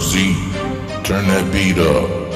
Z, turn that beat up.